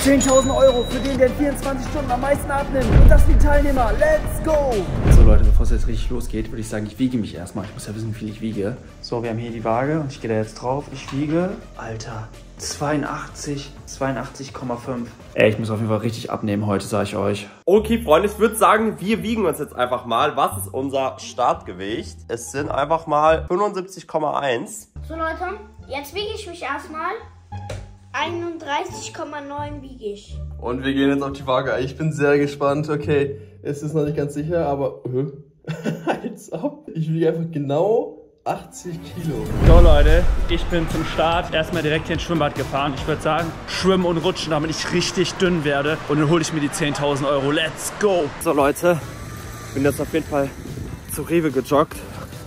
10.000 Euro für den, der in 24 Stunden am meisten abnimmt. Und das sind die Teilnehmer. Let's go! So Leute, bevor es jetzt richtig losgeht, würde ich sagen, ich wiege mich erstmal. Ich muss ja wissen, wie viel ich wiege. So, wir haben hier die Waage und ich gehe da jetzt drauf. Ich wiege, Alter, 82, 82,5. Ey, ich muss auf jeden Fall richtig abnehmen heute, sage ich euch. Okay, Freunde, ich würde sagen, wir wiegen uns jetzt einfach mal. Was ist unser Startgewicht? Es sind einfach mal 75,1. So Leute, jetzt wiege ich mich erstmal. 31,9 wiege ich. Und wir gehen jetzt auf die Waage. Ich bin sehr gespannt. Okay, es ist noch nicht ganz sicher, aber... Als ob. Ich wiege einfach genau 80 Kilo. So Leute, ich bin zum Start erstmal direkt hier ins Schwimmbad gefahren. Ich würde sagen, schwimmen und rutschen, damit ich richtig dünn werde. Und dann hole ich mir die 10.000 Euro. Let's go! So Leute, bin jetzt auf jeden Fall zu Rewe gejoggt.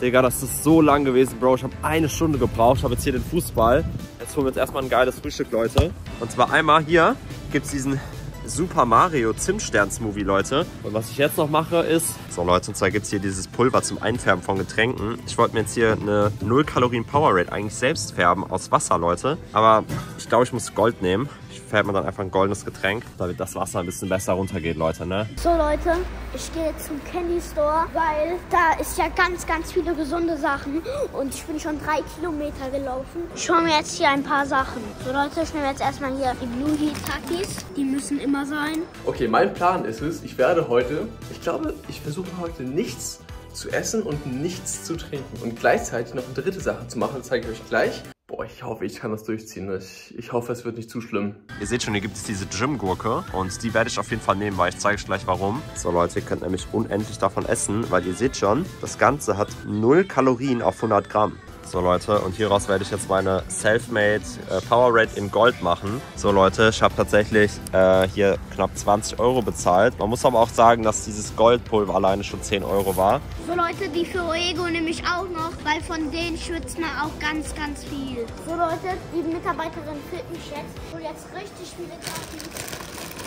Digga, das ist so lang gewesen, Bro. Ich habe eine Stunde gebraucht. Ich habe jetzt hier den Fußball. Jetzt holen wir uns erstmal ein geiles Frühstück, Leute. Und zwar einmal hier gibt es diesen Super Mario Zimtstern Smoothie, Leute. Und was ich jetzt noch mache ist, so Leute, und zwar gibt es hier dieses Pulver zum Einfärben von Getränken. Ich wollte mir jetzt hier eine 0 Kalorien Powerade eigentlich selbst färben aus Wasser, Leute. Aber ich glaube, ich muss Gold nehmen. Ich färbe mir dann einfach ein goldenes Getränk, damit das Wasser ein bisschen besser runtergeht, Leute, ne? So Leute, ich gehe jetzt zum Candy Store, weil da ist ja ganz, ganz viele gesunde Sachen. Und ich bin schon drei Kilometer gelaufen. Ich hole mir jetzt hier ein paar Sachen. So Leute, ich nehme jetzt erstmal hier die Blue Heat Takis. Die müssen immer sein. Okay, mein Plan ist es, ich werde heute, ich glaube, ich versuche heute nichts zu essen und nichts zu trinken. Und gleichzeitig noch eine dritte Sache zu machen, das zeige ich euch gleich. Boah, ich hoffe, ich kann das durchziehen. Ich, ich hoffe, es wird nicht zu schlimm. Ihr seht schon, hier gibt es diese Gym-Gurke und die werde ich auf jeden Fall nehmen, weil ich zeige euch gleich warum. So Leute, ihr könnt nämlich unendlich davon essen, weil ihr seht schon, das Ganze hat 0 Kalorien auf 100 Gramm. So Leute, und hieraus werde ich jetzt meine Selfmade äh, Powerade in Gold machen. So Leute, ich habe tatsächlich äh, hier knapp 20 Euro bezahlt. Man muss aber auch sagen, dass dieses Goldpulver alleine schon 10 Euro war. So Leute, die für Ego nehme ich auch noch, weil von denen schwitzt man auch ganz, ganz viel. So Leute, die Mitarbeiterin mich jetzt. Hol jetzt richtig viele Takis.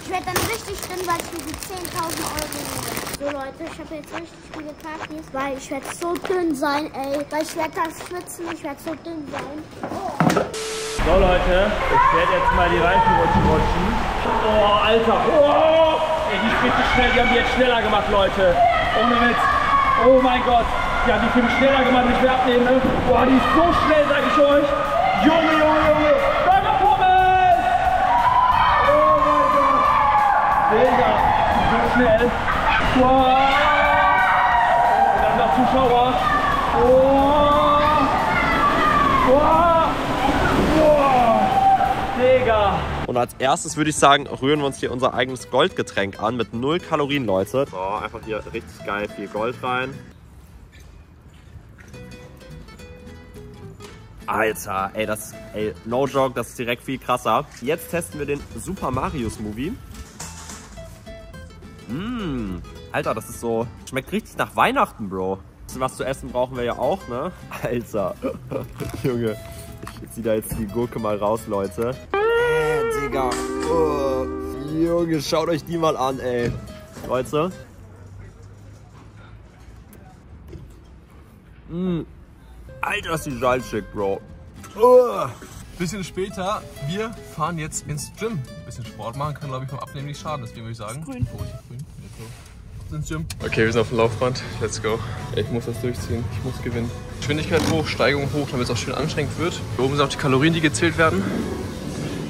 Ich werde dann richtig drin, weil ich mir die 10.000 Euro nehme. So Leute, ich habe jetzt richtig viele Takis, weil ich werde so dünn sein, ey. Weil ich werde das schwitzen, ich werde so dünn sein. Oh. So Leute, ich werde jetzt mal die Reifen rutschen. Oh, Alter. Oh, ey, die richtig schnell. Die haben die jetzt schneller gemacht, Leute. Ohne Witz. Oh mein Gott. Die haben die mich schneller gemacht, ich mehr abnehme. ne? Boah, die ist so schnell, sag ich euch. Ist so schnell. Wow. Und dann noch Zuschauer. Oh. Wow. Wow. Digga. Und als erstes würde ich sagen, rühren wir uns hier unser eigenes Goldgetränk an mit 0 Kalorien, Leute. So, einfach hier richtig geil viel Gold rein. Alter, ey, das, ey, no joke, das ist direkt viel krasser. Jetzt testen wir den Super Mario Smoothie. Mmh, Alter, das ist so, schmeckt richtig nach Weihnachten, Bro. Was zu essen brauchen wir ja auch, ne? Alter, Junge, ich zieh da jetzt die Gurke mal raus, Leute. Äh, Digga, oh, Junge, schaut euch die mal an, ey. Leute. Mmh. Alter, ist die salzig, Bro. Oh. Bisschen später, wir fahren jetzt ins Gym. Bisschen Sport machen kann, glaube ich, beim Abnehmen nicht schaden. Deswegen würde ich sagen, grün. grün. Let's go. Ins Gym. Okay, wir sind auf dem Laufband. Let's go. Ich muss das durchziehen. Ich muss gewinnen. Geschwindigkeit hoch, Steigung hoch, damit es auch schön anstrengend wird. Hier oben sind auch die Kalorien, die gezählt werden.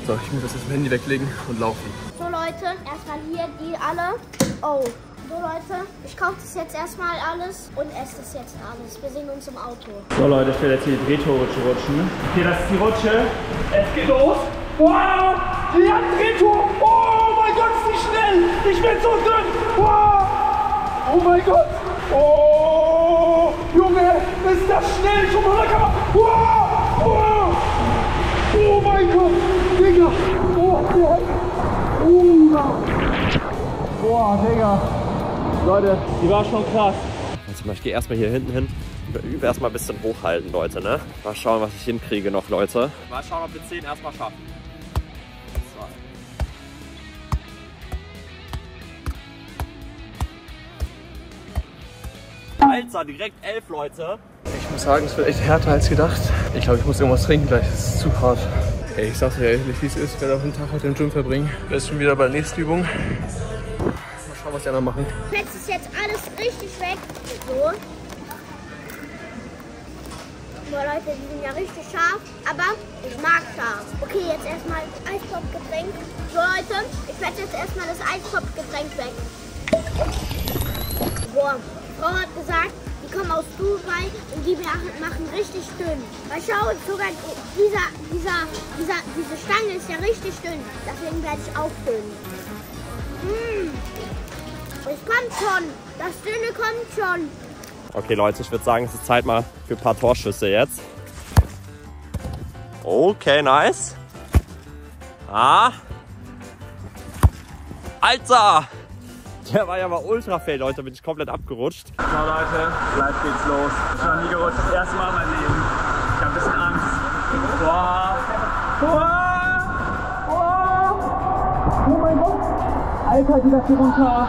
So, ich muss das jetzt im Handy weglegen und laufen. So Leute, erstmal hier die alle. Oh. So Leute, ich kaufe das jetzt erstmal alles und esse das jetzt alles. Wir sehen uns im Auto. So Leute, ich werde jetzt hier die Drehtorrutsche rutschen. Okay, das ist die Rutsche. Es geht los. Wow, die hat Drehtor. Oh mein Gott, ist die schnell. Ich bin so dünn. Wow. Oh mein Gott. Oh, Junge, ist das schnell. Schon mal Kamera. Wow. Wow. Oh mein Gott, Digga. Oh, der. Uh. Boah, Digga. Leute, die war schon krass. Also ich gehe erstmal hier hinten hin. Übe erstmal ein bisschen hochhalten, Leute, ne? Mal schauen, was ich hinkriege noch, Leute. Mal schauen, ob wir 10 erstmal schaffen. So. Alter, direkt 11 Leute. Ich muss sagen, es wird echt härter als gedacht. Ich glaube, ich muss irgendwas trinken gleich. Es ist zu hart. Ey, ich sag's dir ehrlich, wie es ist. Ich werde auch einen Tag heute im Gym verbringen. Wir sind schon wieder bei der nächsten Übung. Was die anderen machen. Jetzt ist jetzt alles richtig weg. So. Boah, Leute, die sind ja richtig scharf, aber ich mag scharf. Okay, jetzt erstmal Eispopgetränk. So, Leute, ich werde jetzt erstmal das Eispopgetränk weg. Boah, Frau hat gesagt, die kommen aus Dubai und die machen, machen richtig dünn. Weil schau, sogar dieser, dieser, dieser, diese Stange ist ja richtig dünn. Deswegen werde ich auch dünn. Mmh. Es kommt schon. Das Dünne kommt schon. Okay, Leute, ich würde sagen, es ist Zeit mal für ein paar Torschüsse jetzt. Okay, nice. Ah. Alter! Der war ja mal ultra fail, Leute. Bin ich komplett abgerutscht. So Leute, gleich geht's los. Ich bin noch nie gerutscht. Das erste Mal in meinem Leben. Ich habe ein bisschen Angst. Boah. Boah. Boah. Oh mein Gott. Alter, die das hier runter.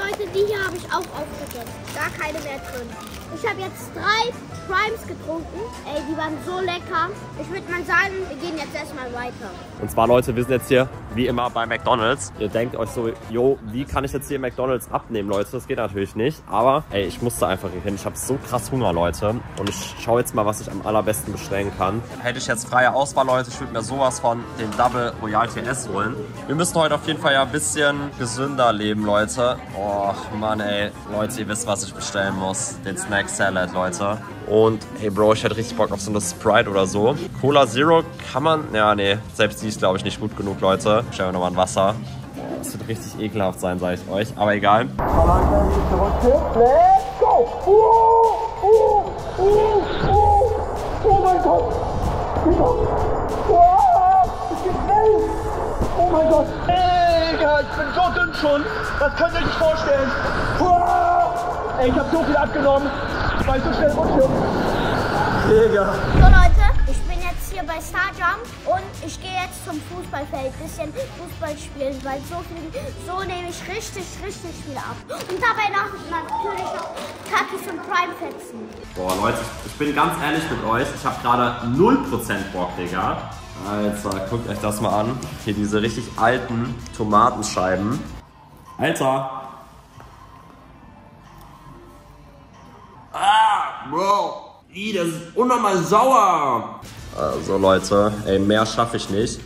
hier habe ich auch aufgegessen. Gar keine mehr drin. Ich habe jetzt drei Primes getrunken. Ey, die waren so lecker. Ich würde mal sagen, wir gehen jetzt erstmal weiter. Und zwar, Leute, wir sind jetzt hier wie immer bei McDonalds. Ihr denkt euch so, yo, wie kann ich jetzt hier McDonalds abnehmen, Leute? Das geht natürlich nicht. Aber, ey, ich musste einfach hier hin. Ich habe so krass Hunger, Leute. Und ich schaue jetzt mal, was ich am allerbesten bestellen kann. Hätte ich jetzt freie Auswahl, Leute, ich würde mir sowas von den Double Royal TS holen. Wir müssen heute auf jeden Fall ja ein bisschen gesünder leben, Leute. Oh, Mann, ey. Leute, ihr wisst, was ich bestellen muss. Den Snack Salad, Leute. Und hey Bro, ich hätte richtig Bock auf so eine Sprite oder so. Cola Zero kann man. Ja, nee, selbst die ist glaube ich nicht gut genug, Leute. Stellen wir nochmal ein Wasser. Das wird richtig ekelhaft sein, sage ich euch. Aber egal. Let's go! Uh, uh, uh, uh. Oh mein Gott! Schnell! Oh mein Gott! Bin so dünn schon! Das könnt ihr euch nicht vorstellen! Ey, ich hab so viel abgenommen! weil ich so schnell rutsche. Digga. So Leute, ich bin jetzt hier bei Star Jump und ich gehe jetzt zum Fußballfeld, bisschen Fußball spielen, weil so viel, so nehme ich richtig, richtig viel ab. Und dabei noch natürlich noch Kakis und Prime fetzen. Boah Leute, ich bin ganz ehrlich mit euch, ich habe gerade 0% Bock, Digga. Alter, guckt euch das mal an. Hier diese richtig alten Tomatenscheiben. Alter, Bro, ii, das ist unnormal sauer. Also Leute, ey, mehr schaffe ich nicht.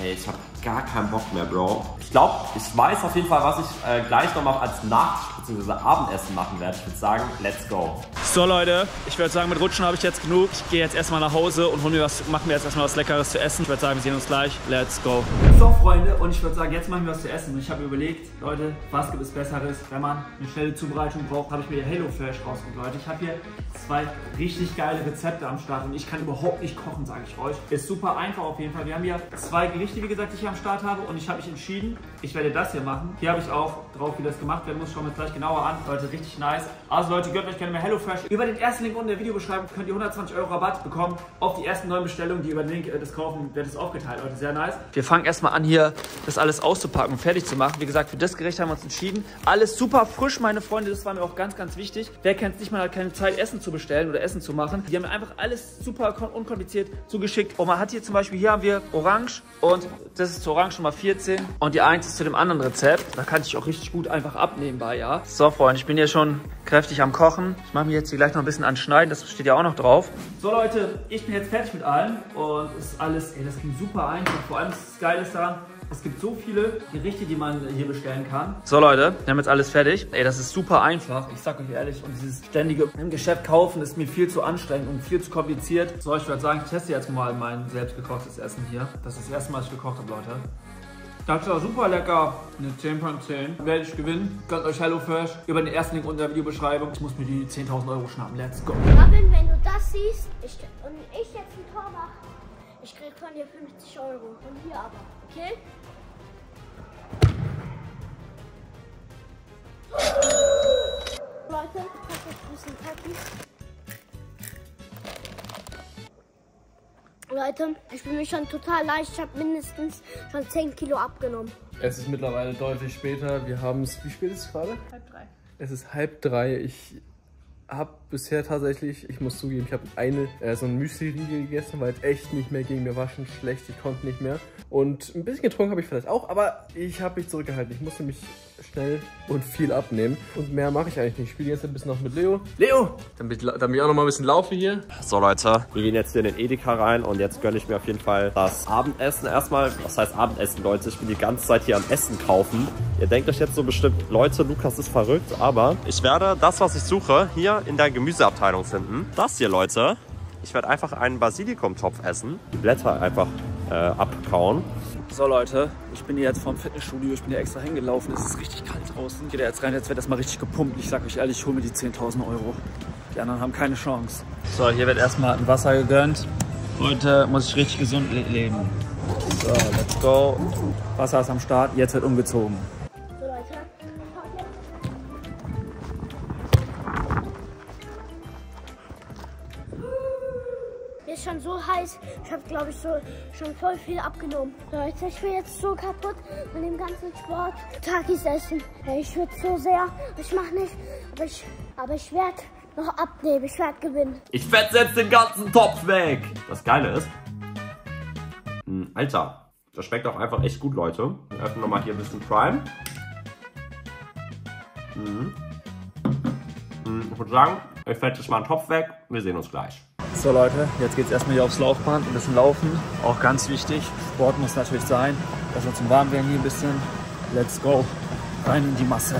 Ey, ich habe gar keinen Bock mehr, Bro. Ich glaube, ich weiß auf jeden Fall, was ich äh, gleich noch mal als Nacht- bzw. Abendessen machen werde. Ich würde sagen, let's go. So Leute, ich würde sagen, mit Rutschen habe ich jetzt genug. Ich gehe jetzt erstmal nach Hause und hol mir was, machen wir jetzt erstmal was Leckeres zu essen. Ich würde sagen, wir sehen uns gleich. Let's go. So Freunde, und ich würde sagen, jetzt machen wir was zu essen. Und ich habe überlegt, Leute, was gibt es Besseres, wenn man eine schnelle Zubereitung braucht, habe ich mir Halo Flash rausgeholt, Leute. Ich habe hier zwei richtig geile Rezepte am Start und ich kann überhaupt nicht kochen, sage ich euch. Ist super einfach auf jeden Fall. Wir haben hier zwei Gerichte, wie gesagt, die ich hier am Start habe und ich habe mich entschieden, ich werde das hier machen. Hier habe ich auch drauf, wie das gemacht werden muss. Schauen wir uns gleich genauer an. Leute, richtig nice. Also Leute, gönnt euch gerne mehr HelloFresh. Über den ersten Link unten in der Videobeschreibung könnt ihr 120 Euro Rabatt bekommen auf die ersten neuen Bestellungen, die über den Link äh, das kaufen, wird es aufgeteilt. Leute, sehr nice. Wir fangen erstmal an, hier das alles auszupacken und fertig zu machen. Wie gesagt, für das Gericht haben wir uns entschieden. Alles super frisch, meine Freunde. Das war mir auch ganz, ganz wichtig. Wer kennt es nicht, man hat keine Zeit, Essen zu bestellen oder Essen zu machen. Die haben mir einfach alles super unkompliziert zugeschickt. Und man hat hier zum Beispiel, hier haben wir Orange und das ist Orange Nummer 14 und die 1 ist zu dem anderen Rezept. Da kann ich auch richtig gut einfach abnehmen bei, ja. So, Freunde, ich bin hier schon kräftig am Kochen. Ich mache mich jetzt hier gleich noch ein bisschen anschneiden, das steht ja auch noch drauf. So Leute, ich bin jetzt fertig mit allem und ist alles, ey, das ging super einfach. Vor allem ist das Geile daran, es gibt so viele Gerichte, die man hier bestellen kann. So Leute, wir haben jetzt alles fertig. Ey, das ist super einfach. Ich sag euch ehrlich, und dieses ständige im Geschäft kaufen ist mir viel zu anstrengend und viel zu kompliziert. So, ich würde sagen, ich teste jetzt mal mein selbst gekochtes Essen hier. Das ist das erste Mal, dass ich gekocht habe, Leute. Das war super lecker. Eine 10 von 10. Werde ich gewinnen. Gönnt euch HelloFresh über den ersten Link unter der Videobeschreibung. Ich muss mir die 10.000 Euro schnappen. Let's go. Robin, wenn du das siehst ich, und ich jetzt ein Tor mache, ich krieg von dir 50 Euro. Von hier aber, okay? Leute, ich bin mir schon total leicht. Ich habe mindestens schon 10 Kilo abgenommen. Es ist mittlerweile deutlich später. Wir haben es, wie spät ist es gerade? Halb drei. Es ist halb drei. Ich habe bisher tatsächlich, ich muss zugeben, ich habe eine, äh, so ein Müsli-Riegel gegessen, weil es echt nicht mehr ging. Mir war schon schlecht, ich konnte nicht mehr. Und ein bisschen getrunken habe ich vielleicht auch, aber ich habe mich zurückgehalten. Ich musste mich schnell und viel abnehmen. Und mehr mache ich eigentlich nicht. Ich spiele jetzt ein bisschen noch mit Leo. Leo! Damit, damit ich auch noch mal ein bisschen laufe hier. So Leute, wir gehen jetzt hier in den Edeka rein und jetzt gönne ich mir auf jeden Fall das Abendessen erstmal. Was heißt Abendessen, Leute? Ich bin die ganze Zeit hier am Essen kaufen. Ihr denkt euch jetzt so bestimmt, Leute, Lukas ist verrückt, aber ich werde das, was ich suche, hier in der Gemüseabteilung finden. Das hier, Leute. Ich werde einfach einen Basilikumtopf essen, die Blätter einfach äh, abkauen. So Leute, ich bin hier jetzt vom Fitnessstudio, ich bin hier extra hingelaufen, es ist richtig kalt draußen. Da jetzt rein, jetzt wird das mal richtig gepumpt. Ich sag euch ehrlich, ich hole mir die 10.000 Euro. Die anderen haben keine Chance. So, hier wird erstmal ein Wasser gegönnt. Heute muss ich richtig gesund le leben. So, let's go. Wasser ist am Start, jetzt wird umgezogen. Ich habe, glaube ich, so schon voll viel abgenommen. Leute, ich bin jetzt so kaputt von dem ganzen Sport. Takis essen. Ich würde so sehr. Ich mache nicht. Aber ich, aber ich werde noch abnehmen. Ich werde gewinnen. Ich fetze jetzt den ganzen Topf weg. Das Geile ist, mh, Alter, das schmeckt auch einfach echt gut, Leute. Wir öffnen nochmal hier ein bisschen Prime. Mhm, Ich würde sagen, ich fetze jetzt mal einen Topf weg. Wir sehen uns gleich. So Leute, jetzt geht es erstmal hier aufs Laufband, ein bisschen laufen. Auch ganz wichtig. Sport muss natürlich sein. Erstmal zum Warmwerden hier ein bisschen. Let's go. Rein in die Masse.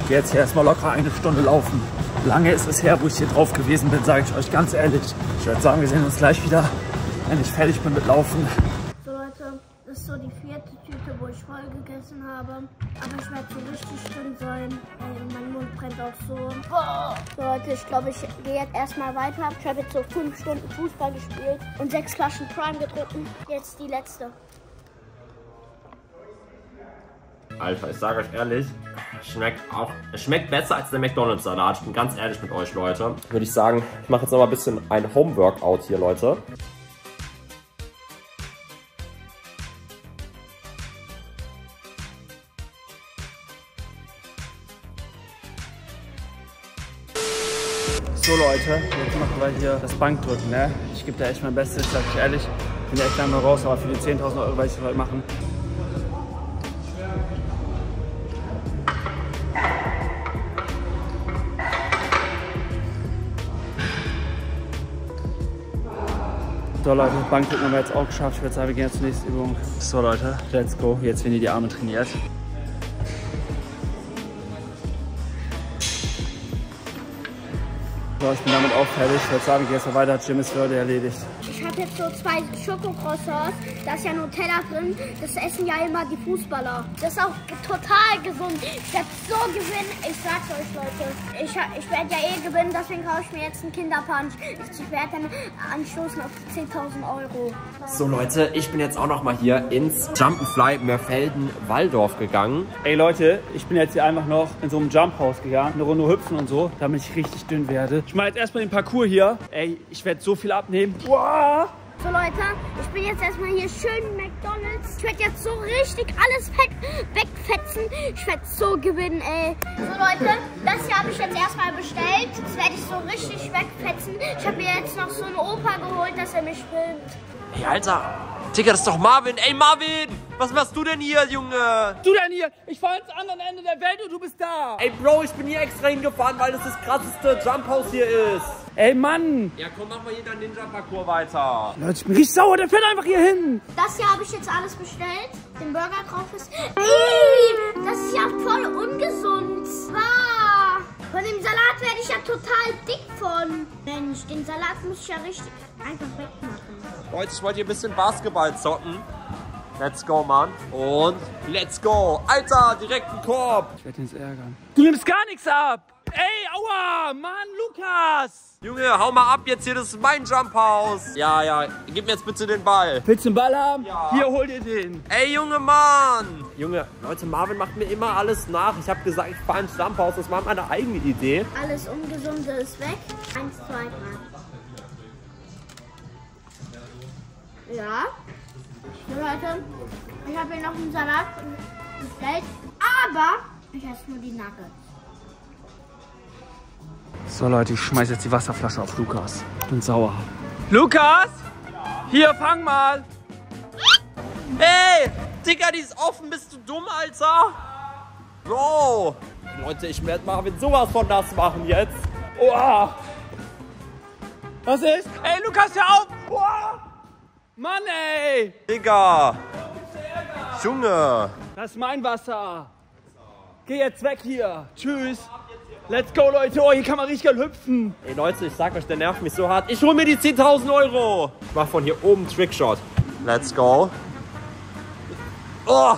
Ich gehe jetzt hier erstmal locker eine Stunde laufen. Lange ist es her, wo ich hier drauf gewesen bin, sage ich euch ganz ehrlich. Ich würde sagen, wir sehen uns gleich wieder, wenn ich fertig bin mit Laufen. So Leute, das ist so die vierte Tüte, wo ich voll gegessen habe. Aber ich werde so richtig drin sein. Ey, mein Mund brennt auch so. Boah. So Leute, ich glaube, ich gehe jetzt erstmal weiter. Ich habe jetzt so fünf Stunden Fußball gespielt und sechs Flaschen Prime getrunken. Jetzt die letzte. Alter, ich sage euch ehrlich, es schmeckt auch, es schmeckt besser als der McDonalds-Salat. Ich bin ganz ehrlich mit euch, Leute. Würde ich sagen, ich mache jetzt noch mal ein bisschen ein Home-Workout hier, Leute. Leute, jetzt machen wir hier das Bankdrücken, ne? Ich gebe da echt mein Bestes, sag ich ehrlich. Bin ja echt lange raus, aber für die 10.000 Euro werde ich das heute machen. So Leute, Bankdrücken haben wir jetzt auch geschafft. Ich würde sagen, wir gehen jetzt zur nächsten Übung. So Leute, let's go. Jetzt werden die Arme trainiert. So, ich bin damit auch fertig. Ich würde sagen, wir gehen jetzt mal weiter. Gym ist für heute erledigt. Ich habe jetzt so zwei Schokocroissants. Da ist ja Nutella drin. Das essen ja immer die Fußballer. Das ist auch total gesund. Ich werde so gewinnen. Ich sag's euch, Leute. Ich, ich werde ja eh gewinnen. Deswegen kaufe ich mir jetzt einen Kinderpunch. Ich werde dann anstoßen auf die 10.000 Euro. So Leute, ich bin jetzt auch noch mal hier ins Jump'n'Fly Mörfelden-Walldorf gegangen. Ey Leute, ich bin jetzt hier einfach noch in so einem Jump House gegangen, eine Runde hüpfen und so, damit ich richtig dünn werde. Ich mache jetzt erstmal den Parcours hier. Ey, ich werde so viel abnehmen. Wow. So Leute, ich bin jetzt erstmal hier schön McDonalds. Ich werde jetzt so richtig alles weg, wegfetzen. Ich werde so gewinnen, ey. So Leute, das hier habe ich jetzt erstmal bestellt. Das werde ich so richtig wegfetzen. Ich habe mir jetzt noch so einen Opa geholt, dass er mich filmt. Ey, Alter, Digga, das ist doch Marvin. Ey, Marvin, was machst du denn hier, Junge? Du denn hier? Ich fahre ans andere Ende der Welt und du bist da. Ey, Bro, ich bin hier extra hingefahren, weil das das krasseste Jump House hier ist. Ey Mann. Ja, komm, mach mal hier deinen Ninja-Parcours weiter. Leute, ich bin richtig sauer, der fährt einfach hier hin. Das hier habe ich jetzt alles bestellt. Den Burger drauf ist. Ih, das ist ja voll ungesund. Ah, von dem Salat werde ich ja total dick von. Mensch, den Salat muss ich ja richtig einfach wegmachen. Leute, ich wollte hier ein bisschen Basketball zocken. Let's go, Mann. Und let's go. Alter, direkt ein Korb. Ich werde ihn jetzt ärgern. Du nimmst gar nichts ab. Ey, aua! Mann, Lukas! Junge, hau mal ab jetzt hier, das ist mein Jump-Haus. Ja, ja, gib mir jetzt bitte den Ball. Willst du den Ball haben? Ja. Hier, hol dir den. Ey, Junge, Mann! Junge, Leute, Marvin macht mir immer alles nach. Ich habe gesagt, ich fahre ins Jump-Haus, das war meine eigene Idee. Alles Ungesunde ist weg. Eins, zwei, drei. Ja. So Leute, ich habe hier noch einen Salat bestellt, aber ich esse nur die Nuggets. So Leute, ich schmeiß jetzt die Wasserflasche auf Lukas. Bin sauer. Lukas! Hier, fang mal! Ey, Digga, die ist offen, bist du dumm, Alter? Bro! Leute, ich werde Marvin sowas von das machen jetzt. Oha! Was ist? Ey, Lukas, hör auf! Oha! Mann, ey! Digga! Junge! Das ist mein Wasser. Geh jetzt weg hier. Tschüss. Let's go, Leute. Oh, hier kann man richtig geil hüpfen. Ey Leute, ich sag euch, der nervt mich so hart. Ich hol mir die 10.000 Euro. Ich mach von hier oben einen Trickshot. Let's go. Oh.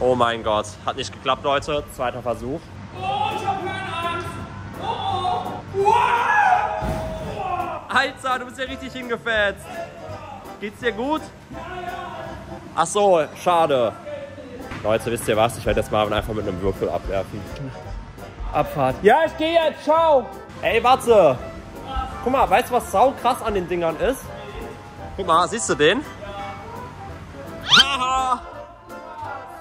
oh mein Gott. Hat nicht geklappt, Leute. Zweiter Versuch. Oh, ich hab Höhenangst. Alter, du bist ja richtig hingefetzt. Geht's dir gut? Ach so, schade. Leute, wisst ihr was? Ich werde jetzt Marvin einfach mit einem Würfel abwerfen. Abfahrt. Ja, ich gehe jetzt. Ciao. Ey, warte! Guck mal, weißt du, was sau krass an den Dingern ist? Guck mal, siehst du den? Haha!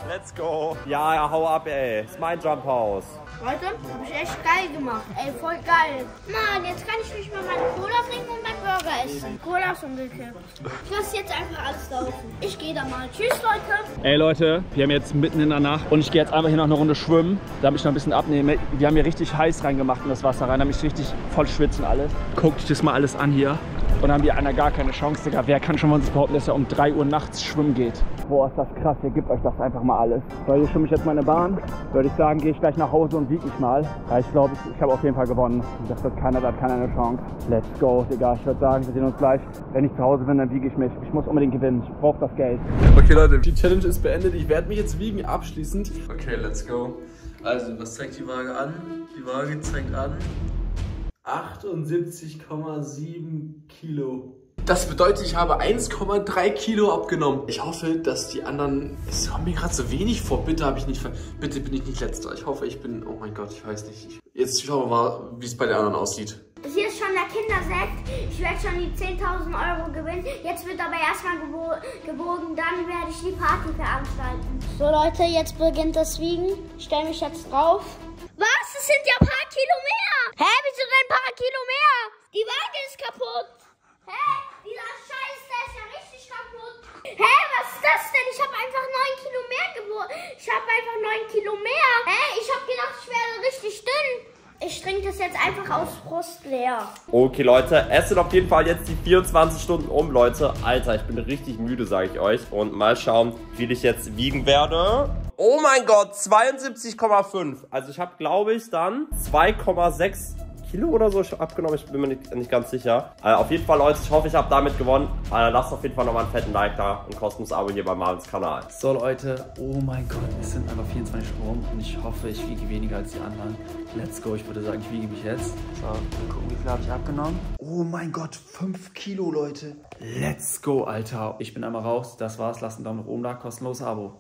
Let's go! Ja, ja, hau ab, ey. Ist mein Jump House. Leute, hab ich echt geil gemacht. Ey, voll geil. Mann, jetzt kann ich nicht mehr meine Cola trinken und meinen Burger essen. Cola ist umgekippt. Ich lasse jetzt einfach alles laufen. Ich gehe da mal. Tschüss, Leute. Ey Leute, wir haben jetzt mitten in der Nacht und ich gehe jetzt einfach hier noch eine Runde schwimmen, damit ich noch ein bisschen abnehme. Wir haben hier richtig heiß reingemacht in das Wasser rein, damit ich richtig voll schwitzen alles. Guckt euch das mal alles an hier. Und haben die einer gar keine Chance, Digga. Wer kann schon von uns behaupten, dass er um 3 Uhr nachts schwimmen geht? Boah, ist das krass. Ihr gebt euch das einfach mal alles. So, hier schwimme ich jetzt meine Bahn. Würde ich sagen, gehe ich gleich nach Hause und wiege mich mal. Ja, ich glaube, ich, ich habe auf jeden Fall gewonnen. Das wird keiner, da hat keiner eine Chance. Let's go, Digga. Ich würde sagen, wir sehen uns gleich. Wenn ich zu Hause bin, dann wiege ich mich. Ich muss unbedingt gewinnen. Ich brauche das Geld. Okay, Leute, die Challenge ist beendet. Ich werde mich jetzt wiegen, abschließend. Okay, let's go. Also, was zeigt die Waage an? Die Waage zeigt an 78,7 Kilo. Das bedeutet, ich habe 1,3 Kilo abgenommen. Ich hoffe, dass die anderen. Es kommt mir gerade so wenig vor. Bitte habe ich nicht. ver- Bitte bin ich nicht letzter. Ich hoffe, ich bin. Oh mein Gott, ich weiß nicht. Ich, jetzt schauen wir mal, wie es bei den anderen aussieht. Hier ist schon der Kindersekt. Ich werde schon die 10.000 Euro gewinnen. Jetzt wird aber erstmal gebo gebogen, dann werde ich die Party veranstalten. So Leute, jetzt beginnt das Wiegen. Ich stelle mich jetzt drauf. Es sind ja ein paar Kilo mehr. Hä? Wieso denn ein paar Kilo mehr? Die Waage ist kaputt. Hä? Dieser Scheiß, der ist ja richtig kaputt. Hä? Was ist das denn? Ich habe einfach 9 Kilo mehr gewogen. Ich habe einfach 9 Kilo mehr. Hä? Ich habe gedacht, ich werde richtig dünn. Ich trinke das jetzt einfach aus Brust leer. Okay, Leute, es auf jeden Fall jetzt die 24 Stunden um, Leute. Alter, ich bin richtig müde, sage ich euch. Und mal schauen, wie viel ich jetzt wiegen werde. Oh mein Gott, 72,5. Also ich habe, glaube ich, dann 2,6 Kilo oder so abgenommen. Ich bin mir nicht, nicht ganz sicher. Äh, auf jeden Fall, Leute, ich hoffe, ich habe damit gewonnen. Äh, lasst auf jeden Fall nochmal einen fetten Like da und kostenlos Abo hier bei Marvins Kanal. So Leute, oh mein Gott, es sind einfach 24 Stunden und ich hoffe, ich wiege weniger als die anderen. Let's go, ich würde sagen, ich wiege mich jetzt. So, mal gucken, wie viel habe ich abgenommen. Oh mein Gott, 5 Kilo, Leute. Let's go, Alter. Ich bin einmal raus, das war's, lasst einen Daumen nach oben da, kostenloses Abo.